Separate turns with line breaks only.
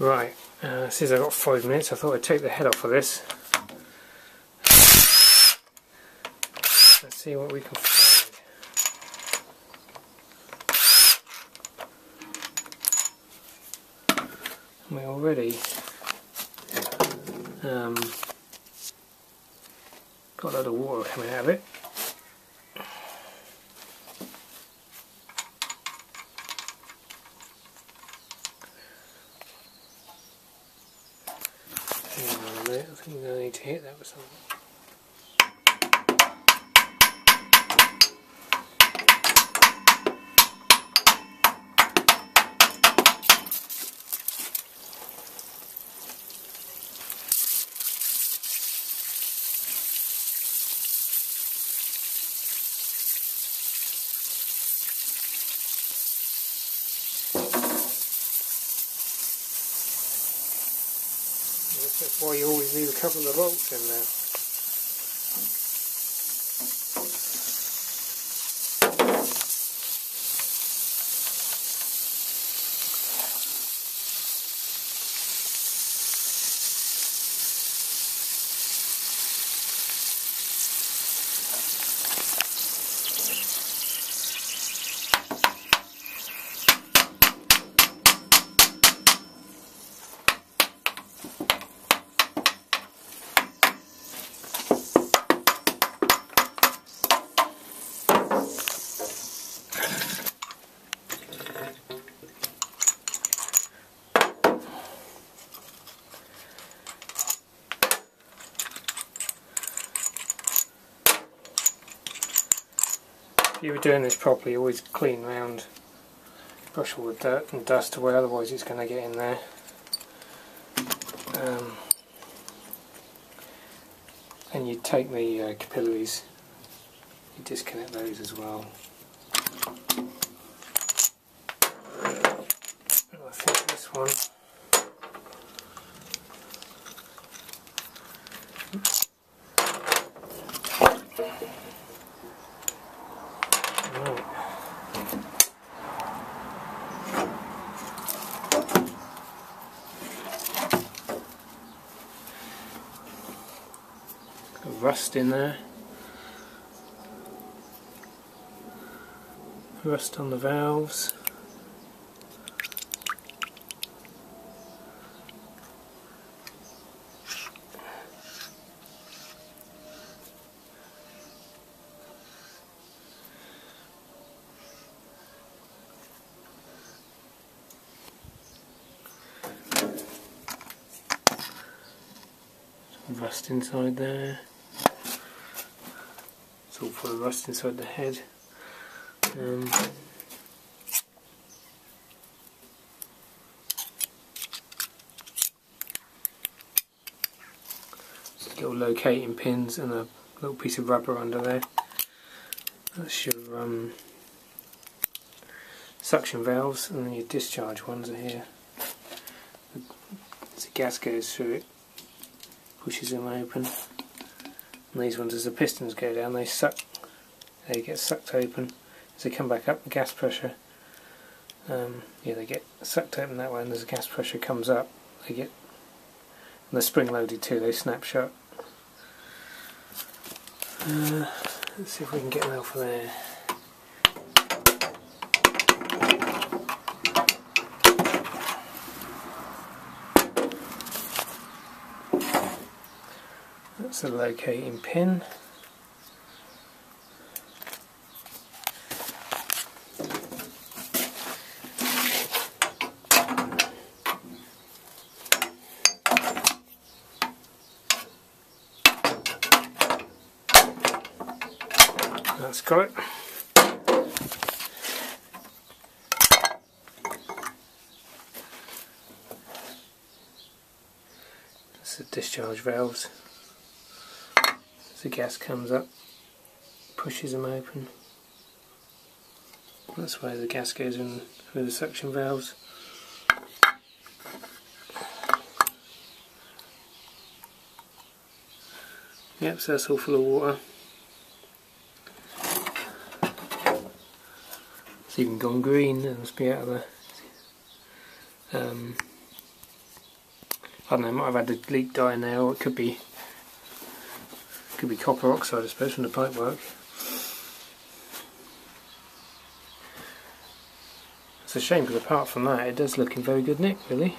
Right, uh, since I've got five minutes, I thought I'd take the head off of this. Let's see what we can find. We already um, got a lot of water coming out of it. I think I need to hit that with something. That's why you always leave a couple of bolts in there. If you were doing this properly, you always clean round, brush all the dirt and dust away, otherwise it's going to get in there. Um, and you take the uh, capillaries, you disconnect those as well. I think this one rust in there. Rust on the valves. rust inside there full of rust inside the head. Um, little locating pins and a little piece of rubber under there. That's your um, suction valves and then your discharge ones are here. The gas goes through it, pushes them open. And these ones, as the pistons go down, they suck, they get sucked open. As they come back up, the gas pressure, um, yeah, they get sucked open that way, and as the gas pressure comes up, they get, and they're spring loaded too, they snap shut. Uh, let's see if we can get off of there. That's a locating pin. That's got it. That's the discharge valves As the gas comes up, pushes them open. That's why the gas goes in through the suction valves. Yep, so that's all full of water. It's even gone green, it must be out of the um, I don't know, might have had the leak dye there, or it could be could be copper oxide, I suppose, from the pipework. It's a shame because apart from that, it does look in very good nick, really.